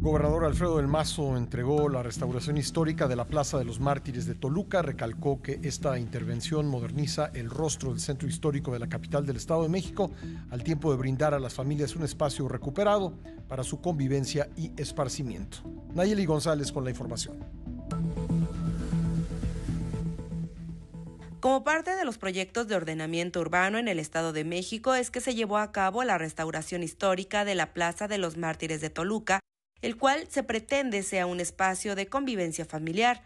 Gobernador Alfredo del Mazo entregó la restauración histórica de la Plaza de los Mártires de Toluca. Recalcó que esta intervención moderniza el rostro del centro histórico de la capital del Estado de México, al tiempo de brindar a las familias un espacio recuperado para su convivencia y esparcimiento. Nayeli González con la información. Como parte de los proyectos de ordenamiento urbano en el Estado de México es que se llevó a cabo la restauración histórica de la Plaza de los Mártires de Toluca, el cual se pretende sea un espacio de convivencia familiar.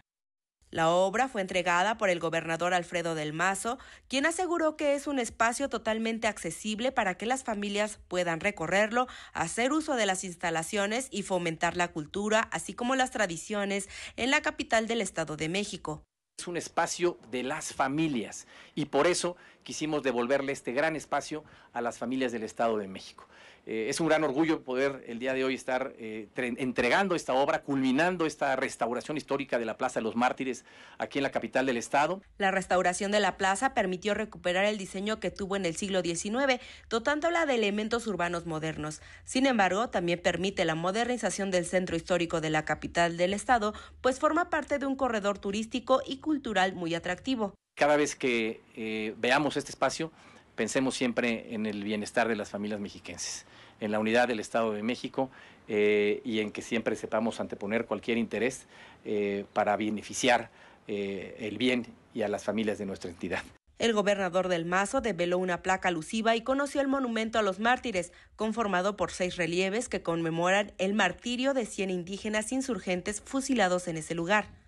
La obra fue entregada por el gobernador Alfredo del Mazo, quien aseguró que es un espacio totalmente accesible para que las familias puedan recorrerlo, hacer uso de las instalaciones y fomentar la cultura, así como las tradiciones en la capital del Estado de México. Es un espacio de las familias y por eso quisimos devolverle este gran espacio a las familias del Estado de México. Eh, es un gran orgullo poder el día de hoy estar eh, entregando esta obra, culminando esta restauración histórica de la Plaza de los Mártires aquí en la capital del estado. La restauración de la plaza permitió recuperar el diseño que tuvo en el siglo XIX, dotándola de elementos urbanos modernos. Sin embargo, también permite la modernización del centro histórico de la capital del estado, pues forma parte de un corredor turístico y cultural muy atractivo. Cada vez que eh, veamos este espacio, pensemos siempre en el bienestar de las familias mexiquenses, en la unidad del Estado de México eh, y en que siempre sepamos anteponer cualquier interés eh, para beneficiar el bien y a las familias de nuestra entidad. El gobernador del Mazo develó una placa alusiva y conoció el monumento a los mártires, conformado por seis relieves que conmemoran el martirio de 100 indígenas insurgentes fusilados en ese lugar.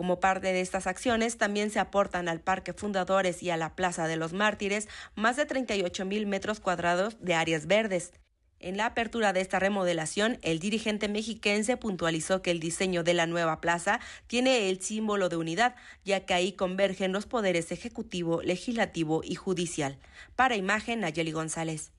Como parte de estas acciones, también se aportan al Parque Fundadores y a la Plaza de los Mártires más de 38 mil metros cuadrados de áreas verdes. En la apertura de esta remodelación, el dirigente mexiquense puntualizó que el diseño de la nueva plaza tiene el símbolo de unidad, ya que ahí convergen los poderes ejecutivo, legislativo y judicial. Para imagen, Nayeli González.